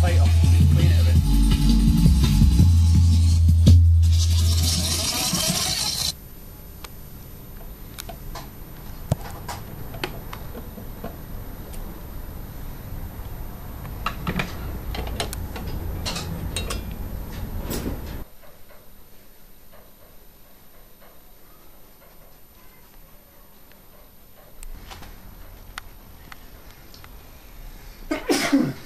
plate off and clean it a bit.